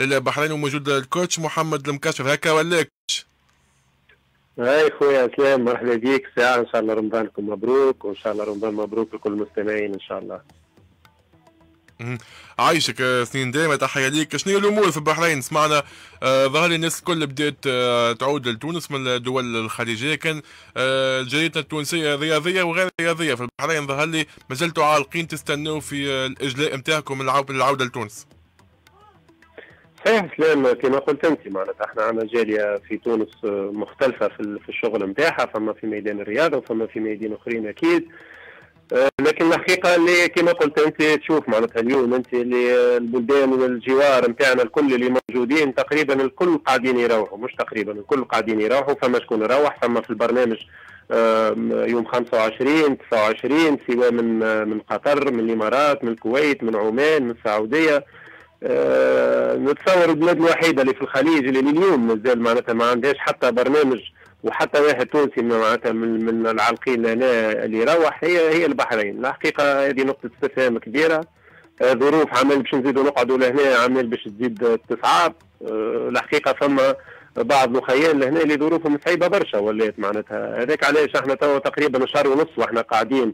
للبحرين وموجود الكوتش محمد المكاشف. هكا ولا كوتش هاي خويا سلام مرحبا بك ساعة إن شاء الله رمضانكم مبروك وإن شاء الله رمضان مبروك لكل المستمعين إن شاء الله. عايشك سنين دائما تحية ليك. شنو الأمور في البحرين؟ سمعنا آه ظهر الناس الكل بدأت آه تعود لتونس من الدول الخليجية. كان آه جريدتنا التونسية رياضية وغير رياضية في البحرين. ظهر لي ما زلتوا عالقين تستنوا في الإجلاء نتاعكم العودة لتونس. صحيح سلام كما قلت أنت معناتها إحنا عندنا جاليه في تونس آه، مختلفة في الشغل نتاعها فما في ميدان الرياضة وفما في ميادين أخرين أكيد. آه، لكن الحقيقة اللي كما قلت أنت تشوف معناتها اليوم أنت اللي البلدان والجوار نتاعنا الكل اللي موجودين تقريبا الكل قاعدين يروحوا مش تقريبا الكل قاعدين يروحوا فما شكون يروح؟ فما في البرنامج يوم 25 29 سواء من من قطر من الإمارات من الكويت من عمان من السعودية. نتصور البلاد الوحيدة اللي في الخليج اللي اليوم مازال معناتها ما عندهاش حتى برنامج وحتى واحد تونسي معناتها من, من العالقين هنا اللي يروح هي هي البحرين. الحقيقة هذه نقطة استفهام كبيرة. آه، ظروف عمل باش نزيدوا نقعدوا لهنا عمل باش تزيد تصعب آه، الحقيقة فما بعض مخيل لهنا اللي ظروفهم صعيبة برشا ولات معناتها. هذاك علاش إحنا توا تقريبا شهر ونص وإحنا قاعدين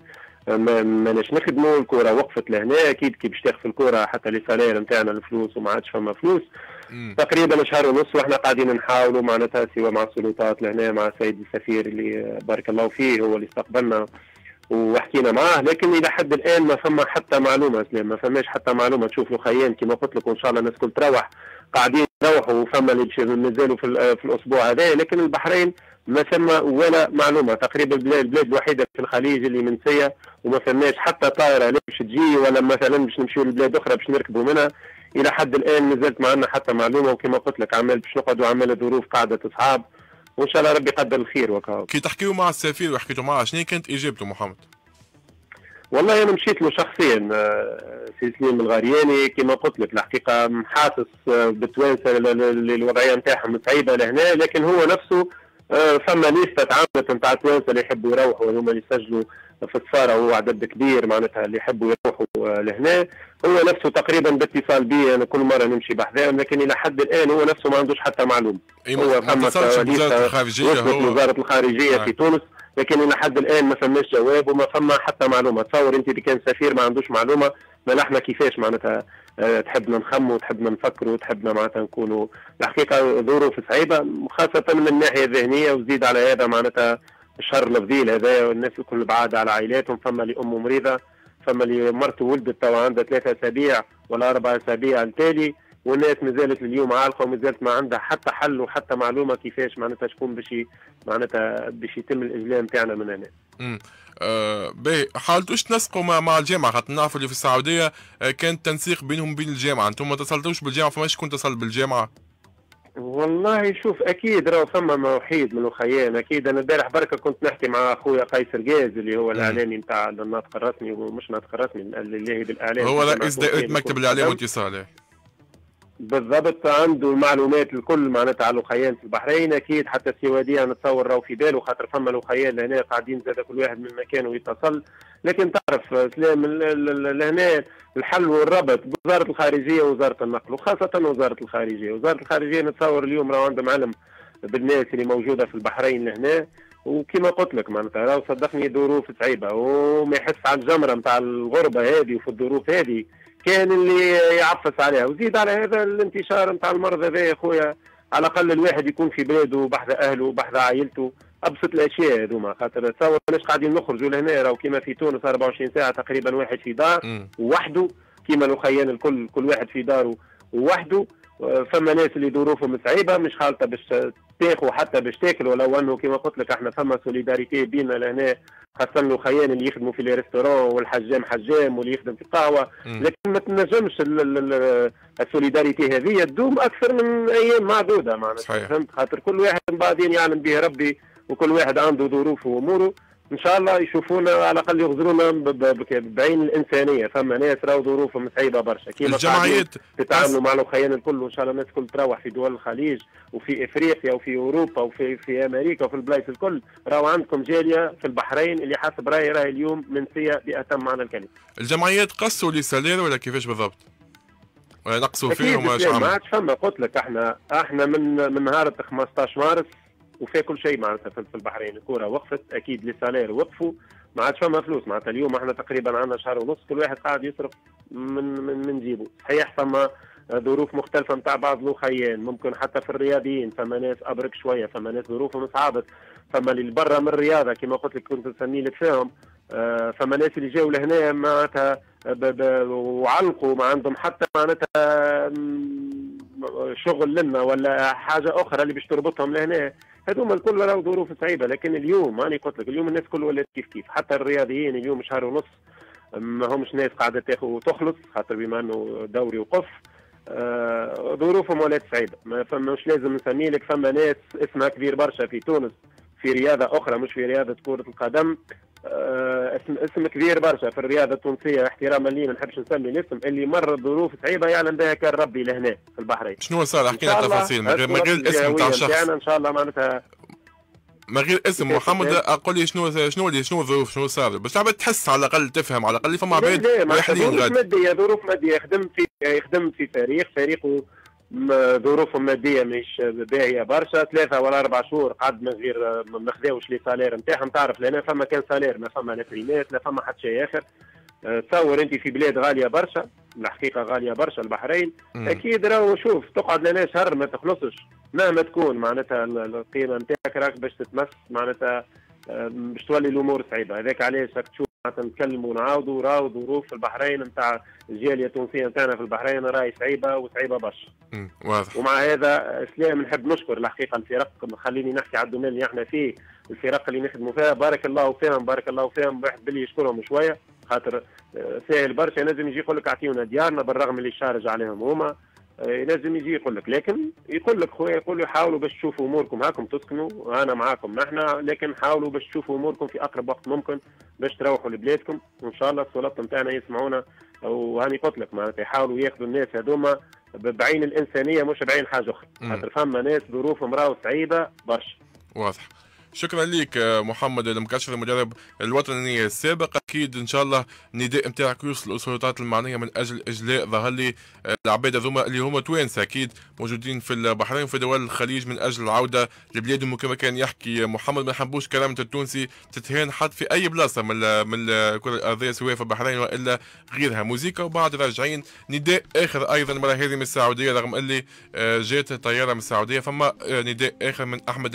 ماناش نخدموا الكرة وقفت لهنا أكيد كي باش تاخذ الكرة حتى لي سالير نتاعنا الفلوس وما عادش فما فلوس. تقريبا شهر ونص وإحنا قاعدين نحاولوا معناتها سواء مع السلطات لهنا مع السيد السفير اللي بارك الله فيه هو اللي استقبلنا وحكينا معاه. لكن إلى حد الآن ما فما حتى معلومة سلام ما فماش حتى معلومة. تشوف له خيام كما قلت لك وان شاء الله الناس كل تروح قاعدين يروحوا وفما اللي مازالوا في, في الأسبوع هذا لكن البحرين ما ثم ولا معلومة. تقريبا البلاد الوحيدة في الخليج اللي منسيه وما فماش حتى طائرة باش تجي ولا مثلا باش نمشيو لبلاد أخرى باش نركبوا منها. إلى حد الآن ما زالت معنا حتى معلومة وكما قلت لك عمال باش نقعدوا عمال الظروف قاعدة تصعب. وإن شاء الله ربي يقدر الخير وكا كي تحكيوا مع السفير وحكيتوا معاه شنو كانت إجابته محمد؟ والله أنا مشيت له شخصيا آه، سي سليم الغرياني كما قلت لك الحقيقة حاسس آه، بالتوانسة الوضعيه نتاعهم صعيبه لهنا لكن هو نفسه آه، فما ليستة عامة نتاع التوانسة اللي يحبوا يروحوا هما اللي يسجلوا في السفاره وهو عدد كبير معناتها اللي يحبوا يروحوا لهنا. هو نفسه تقريبا باتصال بي أنا كل مرة نمشي بحذاهم لكن إلى حد الآن هو نفسه ما عندوش حتى معلومة. هو فما وزارة الخارجية هو. وزارة الخارجية في تونس. لكن إلى حد الآن ما فماش جواب وما فما حتى معلومة. تصور أنت اللي كان سفير ما عندوش معلومة ما إحنا كيفاش معناتها أه تحبنا نخموا وتحبنا نفكروا وتحبنا معناتها نكونوا الحقيقة ظروف صعيبة خاصة من الناحية الذهنية وزيد على هذا معناتها الشهر الفضيل هذا والناس الكل بعاد على عائلاتهم. فما اللي امه مريضة فما اللي مرته ولدت توا عندها ثلاثة أسابيع ولا أربع أسابيع التالي والناس ما زالت اليوم عالقة وما زالت ما عندها حتى حل وحتى معلومة كيفاش معناتها شكون باش معناتها باش يتم الاجلاء نتاعنا من هنا. امم آه باهي. حاولتوش تنسقوا مع, مع الجامعة؟ خاطر نعرفوا اللي في السعودية آه كان تنسيق بينهم وبين الجامعة. أنتم ما اتصلتوش بالجامعة فماش كنت اتصل بالجامعة؟ والله شوف أكيد راه ثم موحيد من الخيان. أكيد أنا البارح بركة كنت نحكي مع أخويا قيصر جاز اللي هو الإعلامي نتاع الناطق الرسمي ومش ناطق الرسمي اللي هي بالاعلام هو رئيس دائره مكتب الإعلام والاتصال بالضبط عنده المعلومات الكل معناتها على الخيان في البحرين أكيد حتى السواديه نتصور راهو في باله خاطر فما الخيان لهنا قاعدين زاد كل واحد من مكانه يتصل. لكن تعرف سلام لهنا الحل والربط بوزارة الخارجية ووزارة النقل وخاصة وزارة الخارجية، وزارة الخارجية نتصور اليوم راهو عندهم علم بالناس اللي موجودة في البحرين لهنا. وكما قلت لك معناتها راهو صدقني ظروف صعيبة وما يحس على الجمرة نتاع الغربة هذه وفي الظروف هذه. كان اللي يعفس عليها. وزيد على هذا الانتشار نتاع المرض هذا يا خويا على الأقل الواحد يكون في بلاده بحذا أهله بحذا عائلته. أبسط الأشياء هذوما. خاطر تصور ماناش قاعدين نخرجوا لهنا راهو كيما في تونس 24 ساعة تقريبا واحد في دار وحده. كيما الخيان الكل كل واحد في داره وحده. فما ناس اللي ظروفهم صعيبه مش خالطة باش تاخذ حتى باش تاكل ولو أنه كما قلت لك إحنا فما solidarité بينا لهنا خاصة الخيان اللي يخدموا في ال restaurant والحجام حجام واللي يخدم في القهوة. لكن ما تنجمش ال solidarité هذه تدوم أكثر من أيام معدودة معناتها فهمت؟ خاطر كل واحد بعدين يعلم به ربي وكل واحد عنده ظروفه وأموره. إن شاء الله يشوفونا على الأقل يغزرونا بعين الإنسانية فما ناس راهو ظروفهم صعيبه برشا. كيما الجمعيات تتعاملوا مع الاخوان الكل وإن شاء الله الناس الكل تروح في دول الخليج وفي إفريقيا وفي أوروبا وفي في أمريكا وفي البلايص الكل. راهو عندكم جالية في البحرين اللي حسب رأيي راهي اليوم منسيه بأتم معنى الكلمة. الجمعيات قصوا لي سالير ولا كيفاش بالضبط؟ نقصوا أكيد فيهم شو ما عادش فما قلت لك إحنا إحنا من من نهار 15 مارس وفي كل شيء معناتها في البحرين. الكورة وقفت أكيد لي سالير وقفوا. ما عادش فما فلوس. معناتها اليوم إحنا تقريبا عندنا شهر ونص كل واحد قاعد يصرف من من من جيبه. صحيح فما ظروف مختلفة نتاع بعض الاخيان ممكن حتى في الرياضيين فما ناس أبرك شوية فما ناس ظروفهم صعبت. فما اللي برا من الرياضة كما قلت لك كنت نسمي لك فيهم. آه، فما ناس اللي جاوا لهنا معناتها وعلقوا. ما عندهم حتى معناتها شغل لنا ولا حاجة أخرى اللي باش تربطهم لهنا. هذوما الكل راهو ظروف صعيبة لكن اليوم ماني قلت لك اليوم الناس كل ولات كيف كيف حتى الرياضيين اليوم شهر ونص ما همش ناس قاعدة تاخذ وتخلص خاطر بما إنه دوري وقف آه، ظروفهم ولات صعيبة. ما فما مش لازم نسمي لك فما ناس اسمها كبير برشا في تونس في رياضة أخرى مش في رياضة كرة القدم آه، اسم اسم كبير برشا في الرياضة التونسية. احتراما لي ما نحبش نسمي الاسم اللي مر ظروف صعيبة يعلم بها كان ربي لهنا في البحرين. شنو صار شاء الله التفاصيل. من غير الاسم نتاع الجوية الشخص. نتاعنا إن شاء الله معناتها من غير اسم محمد؟ أقول لي شنو شنو اللي شنو الظروف شنو صار. باش تعبد تحس على الأقل تفهم على الأقل فما عباد ظروف مادية ظروف مادية. خدمت في خدمت في فريق فريق م- ظروفهم مادية مش باهيه برشا ثلاثة ولا أربع شهور قعد من غير ما خذاوش لي سالير نتاعهم. تعرف لأن فما كان سالير ما فما لا بريمات لا فما حتى شيء آخر. أه، تصور أنت في بلاد غالية برشا الحقيقة غالية برشا البحرين. مم. أكيد راهو شوف تقعد لنا شهر ما تخلصش. مهما تكون معناتها ال- القيمة نتاعك راك باش تتمس معناتها آه، باش تولي الأمور صعيبة. هذاك علاش راك تشوف معناتها نتكلموا ونعاودوا راهو ظروف البحرين نتاع الجالية التونسية نتاعنا في البحرين راهي صعيبة وصعيبة برشا. واضح. ومع هذا اسلام نحب نشكر الحقيقة الفرق خليني نحكي على الدومين اللي إحنا فيه الفرق اللي نخدموا فيها. بارك الله فيهم بارك الله فيهم. واحد باللي يشكرهم شوية خاطر آه، ساهل برشا. لازم يجي يقول لك أعطيونا ديارنا بالرغم اللي شارج عليهم هما. لازم يجي يقول لك. لكن يقول لك خويا يقول حاولوا باش تشوفوا أموركم هاكم تسكنوا أنا معاكم نحن. لكن حاولوا باش تشوفوا أموركم في أقرب وقت ممكن باش تروحوا لبلادكم. وإن شاء الله السلطة نتاعنا يسمعونا. وهاني قلت لك معناتها يحاولوا ياخذوا الناس هذوما بعين الإنسانية مش بعين حاجة أخرى. خاطر فما ناس ظروفهم راهو صعيبة برشا. واضح. شكرا لك آه، محمد المكشر المدرب الوطني السابق. أكيد إن شاء الله النداء نتاعك يوصل للسلطات المعنية من أجل إجلاء ظهر لي آه، العباد هذوما اللي هما توانسة أكيد موجودين في البحرين في دول الخليج من أجل العودة لبلادهم وكما كان يحكي محمد. ما نحبوش كلامة التونسي تتهان حد في أي بلاصة من من الكره الأرضية سواء في البحرين وإلا غيرها. موسيقى وبعد راجعين نداء آخر أيضا المره هذه من السعودية رغم اللي آه، جات طيارة من السعودية فما نداء آخر من أحمد